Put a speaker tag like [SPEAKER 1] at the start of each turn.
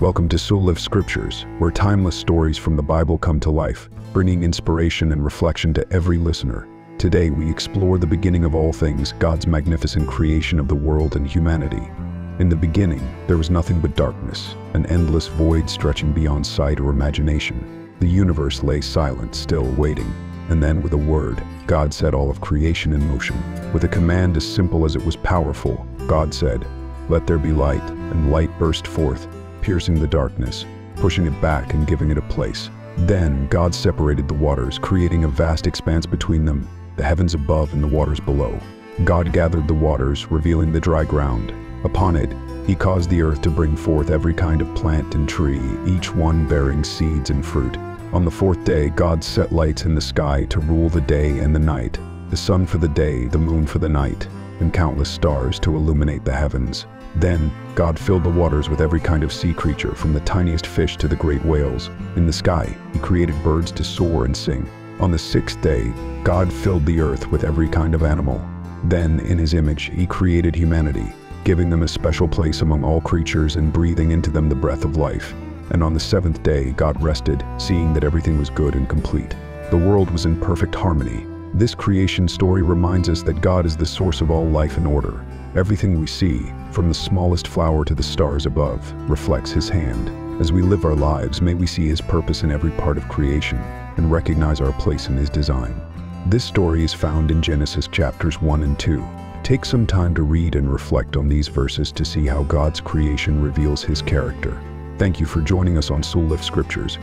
[SPEAKER 1] Welcome to SoulLift Scriptures, where timeless stories from the Bible come to life, bringing inspiration and reflection to every listener. Today we explore the beginning of all things, God's magnificent creation of the world and humanity. In the beginning, there was nothing but darkness, an endless void stretching beyond sight or imagination. The universe lay silent, still waiting. And then, with a word, God set all of creation in motion. With a command as simple as it was powerful, God said, Let there be light, and light burst forth, piercing the darkness, pushing it back and giving it a place. Then God separated the waters, creating a vast expanse between them, the heavens above and the waters below. God gathered the waters, revealing the dry ground. Upon it, he caused the earth to bring forth every kind of plant and tree, each one bearing seeds and fruit. On the fourth day, God set lights in the sky to rule the day and the night, the sun for the day, the moon for the night, and countless stars to illuminate the heavens. Then, God filled the waters with every kind of sea creature, from the tiniest fish to the great whales. In the sky, he created birds to soar and sing. On the sixth day, God filled the earth with every kind of animal. Then, in his image, he created humanity, giving them a special place among all creatures and breathing into them the breath of life. And on the seventh day, God rested, seeing that everything was good and complete. The world was in perfect harmony. This creation story reminds us that God is the source of all life and order. Everything we see, from the smallest flower to the stars above, reflects His hand. As we live our lives, may we see His purpose in every part of creation and recognize our place in His design. This story is found in Genesis chapters 1 and 2. Take some time to read and reflect on these verses to see how God's creation reveals His character. Thank you for joining us on Soul Lift Scriptures.